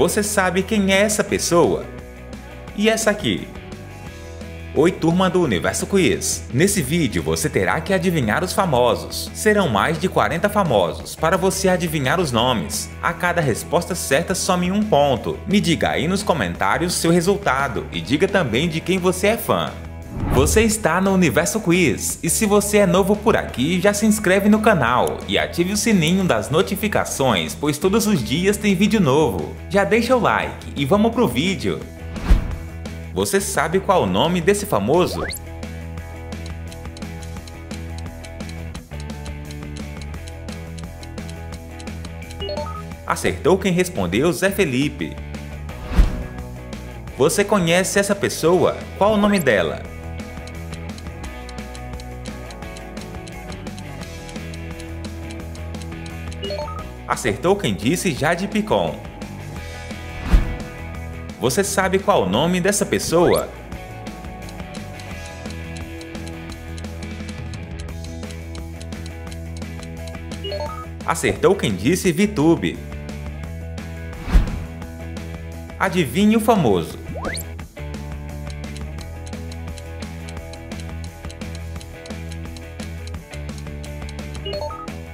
Você sabe quem é essa pessoa? E essa aqui? Oi turma do Universo Quiz! Nesse vídeo você terá que adivinhar os famosos. Serão mais de 40 famosos para você adivinhar os nomes. A cada resposta certa some um ponto. Me diga aí nos comentários seu resultado e diga também de quem você é fã. Você está no Universo Quiz e se você é novo por aqui, já se inscreve no canal e ative o sininho das notificações, pois todos os dias tem vídeo novo. Já deixa o like e vamos pro vídeo! Você sabe qual é o nome desse famoso? Acertou quem respondeu Zé Felipe. Você conhece essa pessoa? Qual o nome dela? Acertou quem disse Jade Picon. Você sabe qual o nome dessa pessoa? Acertou quem disse VTube. Adivinhe o famoso.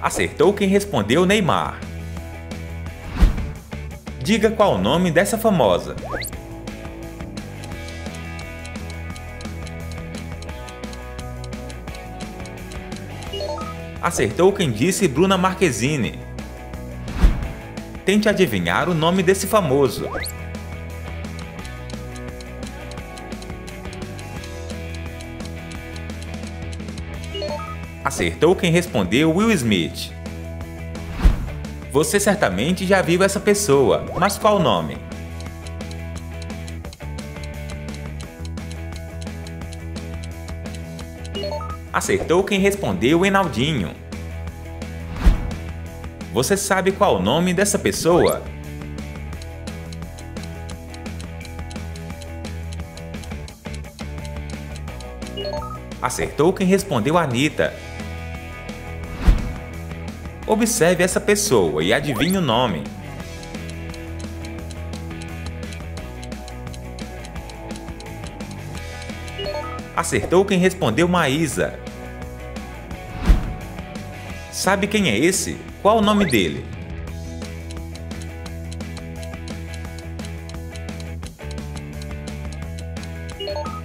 Acertou quem respondeu Neymar. Diga qual o nome dessa famosa. Acertou quem disse Bruna Marquezine. Tente adivinhar o nome desse famoso. Acertou quem respondeu Will Smith. Você certamente já viu essa pessoa, mas qual o nome? Acertou quem respondeu Enaldinho. Você sabe qual o nome dessa pessoa? Acertou quem respondeu Anitta. Observe essa pessoa e adivinhe o nome. Acertou quem respondeu Maísa. Sabe quem é esse? Qual o nome dele?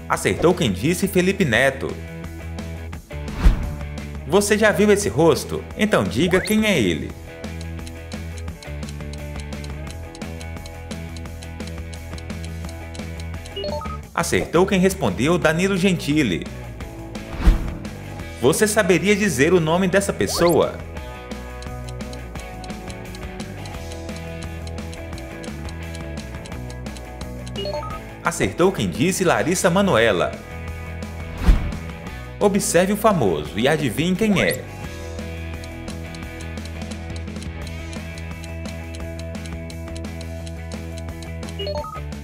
Acertou quem disse Felipe Neto. Você já viu esse rosto? Então diga quem é ele. Acertou quem respondeu Danilo Gentili. Você saberia dizer o nome dessa pessoa? Acertou quem disse Larissa Manuela. Observe o famoso e adivinhe quem é.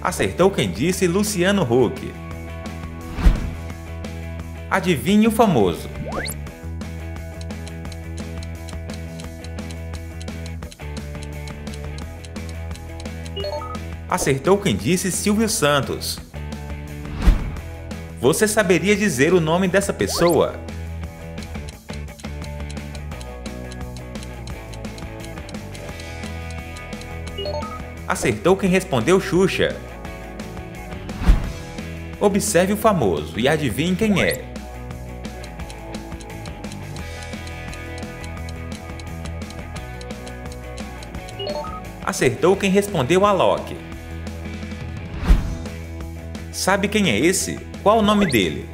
Acertou quem disse Luciano Huck. Adivinhe o famoso. Acertou quem disse Silvio Santos. Você saberia dizer o nome dessa pessoa? Acertou quem respondeu Xuxa. Observe o famoso e adivinhe quem é. Acertou quem respondeu Alok. Sabe quem é esse? Qual o nome dele?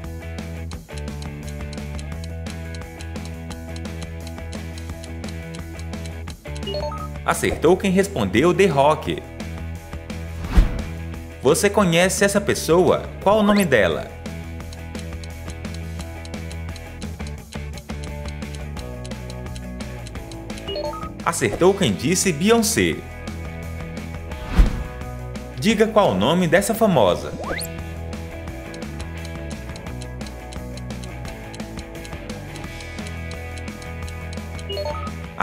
Acertou quem respondeu The Rock. Você conhece essa pessoa? Qual o nome dela? Acertou quem disse Beyoncé. Diga qual o nome dessa famosa.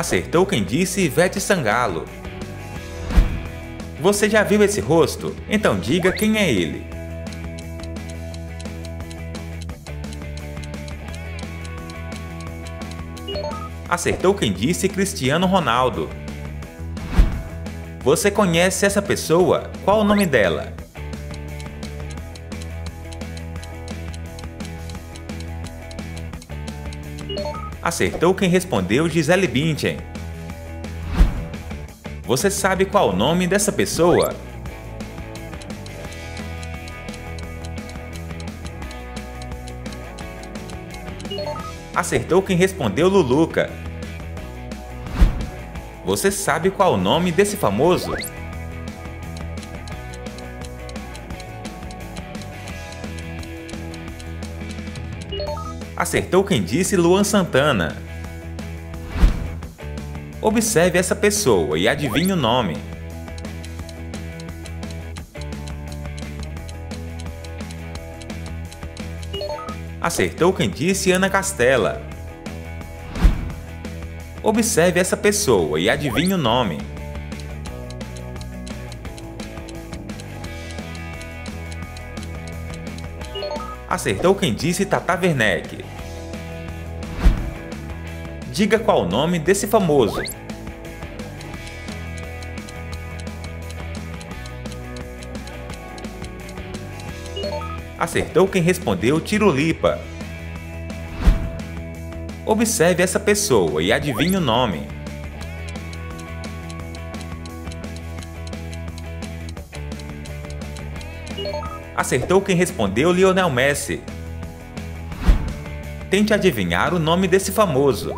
Acertou quem disse Ivete Sangalo. Você já viu esse rosto? Então diga quem é ele. Acertou quem disse Cristiano Ronaldo. Você conhece essa pessoa? Qual o nome dela? Acertou quem respondeu Gisele Bündchen. Você sabe qual o nome dessa pessoa? Acertou quem respondeu Luluca. Você sabe qual o nome desse famoso? Acertou quem disse Luan Santana. Observe essa pessoa e adivinhe o nome. Acertou quem disse Ana Castela. Observe essa pessoa e adivinhe o nome. Acertou quem disse Tata Werneck. Diga qual o nome desse famoso. Acertou quem respondeu Tirolipa. Observe essa pessoa e adivinhe o nome. Acertou quem respondeu Lionel Messi. Tente adivinhar o nome desse famoso.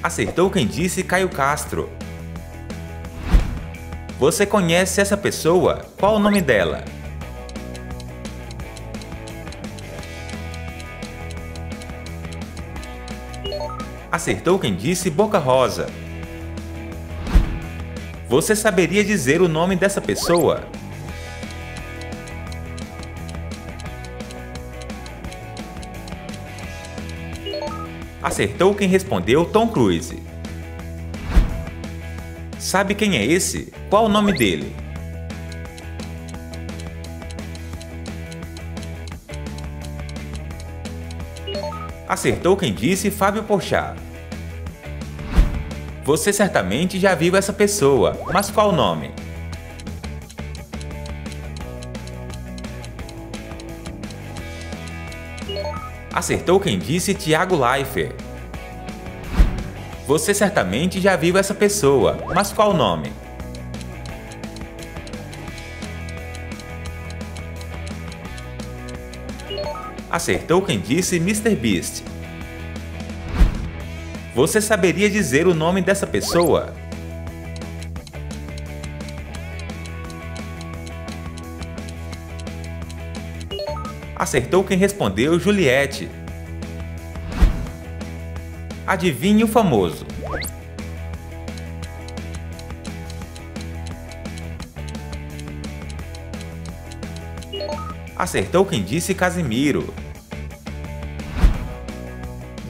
Acertou quem disse Caio Castro. Você conhece essa pessoa? Qual o nome dela? Acertou quem disse Boca Rosa. Você saberia dizer o nome dessa pessoa? Acertou quem respondeu Tom Cruise. Sabe quem é esse? Qual o nome dele? Acertou quem disse Fábio Porchat. Você certamente já viu essa pessoa, mas qual o nome? Acertou quem disse Thiago Leifert. Você certamente já viu essa pessoa, mas qual o nome? Acertou quem disse Mr. Beast. Você saberia dizer o nome dessa pessoa? Acertou quem respondeu Juliette. Adivinhe o famoso. Acertou quem disse Casimiro.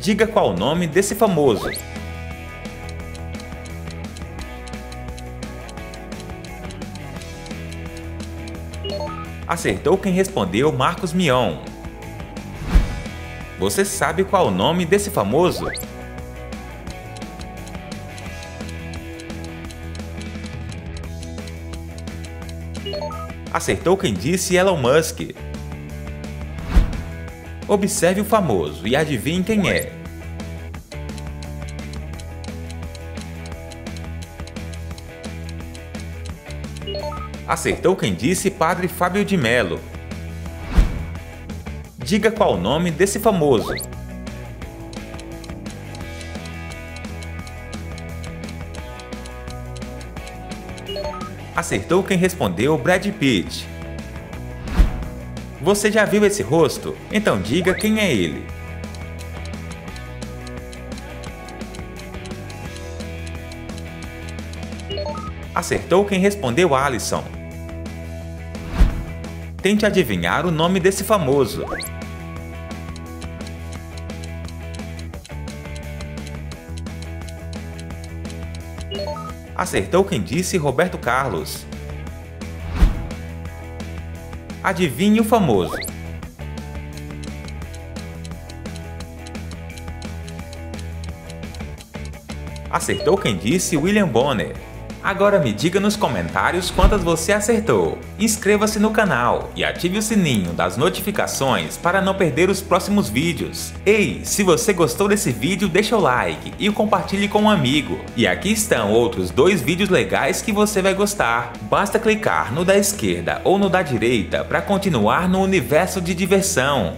Diga qual o nome desse famoso. Acertou quem respondeu Marcos Mion. Você sabe qual o nome desse famoso? Acertou quem disse Elon Musk. Observe o famoso e adivinhe quem é. Acertou quem disse Padre Fábio de Melo. Diga qual o nome desse famoso. Acertou quem respondeu Brad Pitt. Você já viu esse rosto? Então diga quem é ele. Acertou quem respondeu Alisson. Tente adivinhar o nome desse famoso. Acertou quem disse Roberto Carlos. Adivinhe o famoso. Acertou quem disse William Bonner. Agora me diga nos comentários quantas você acertou. Inscreva-se no canal e ative o sininho das notificações para não perder os próximos vídeos. Ei, se você gostou desse vídeo, deixa o like e compartilhe com um amigo. E aqui estão outros dois vídeos legais que você vai gostar. Basta clicar no da esquerda ou no da direita para continuar no universo de diversão.